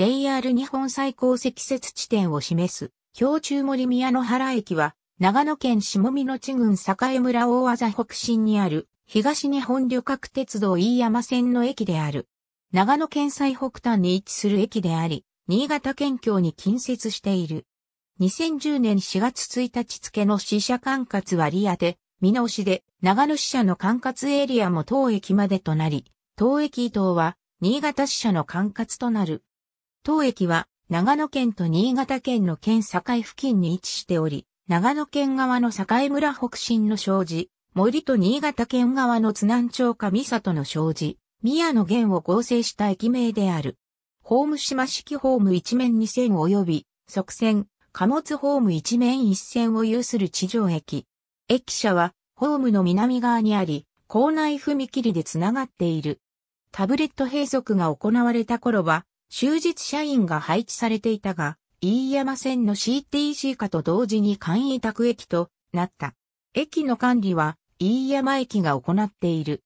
JR 日本最高積雪地点を示す、標中森宮野原駅は、長野県下見野地郡栄村大技北進にある、東日本旅客鉄道飯山線の駅である。長野県最北端に位置する駅であり、新潟県境に近接している。2010年4月1日付の死者管轄割当て、見直しで長野支社の管轄エリアも当駅までとなり、当駅伊東は新潟支社の管轄となる。当駅は長野県と新潟県の県境付近に位置しており、長野県側の境村北進の障子、森と新潟県側の津南町上里の障子、宮野源を合成した駅名である。ホーム島式ホーム一面二線及び、側線、貨物ホーム一面一線を有する地上駅。駅舎は、ホームの南側にあり、構内踏切でつながっている。タブレット閉塞が行われた頃は、終日社員が配置されていたが、飯山線の CTC 化と同時に簡易宅駅となった。駅の管理は飯山駅が行っている。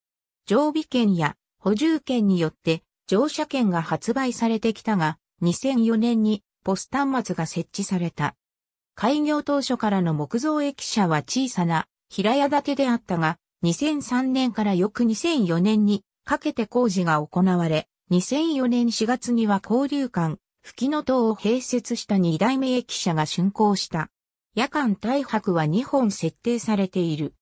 常備券や補充券によって乗車券が発売されてきたが、2004年にポス端末が設置された。開業当初からの木造駅舎は小さな平屋建てであったが、2003年から翌2004年にかけて工事が行われ、2004年4月には交流館、吹きの塔を併設した2代目駅舎が竣工した。夜間大泊は2本設定されている。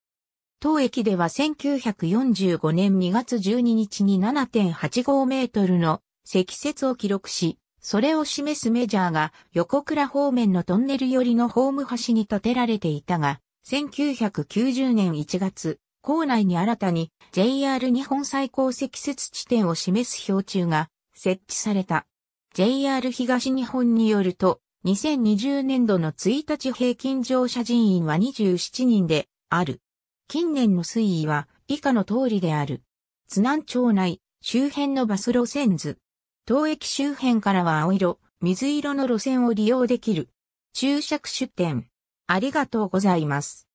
当駅では1945年2月12日に7.85メートルの積雪を記録し、それを示すメジャーが横倉方面のトンネル寄りのホーム端に建てられていたが、1990年1月、構内に新たに JR 日本最高積雪地点を示す標柱が設置された。JR 東日本によると、2020年度の1日平均乗車人員は27人である。近年の推移は以下の通りである。津南町内、周辺のバス路線図。当駅周辺からは青色、水色の路線を利用できる。注釈出店。ありがとうございます。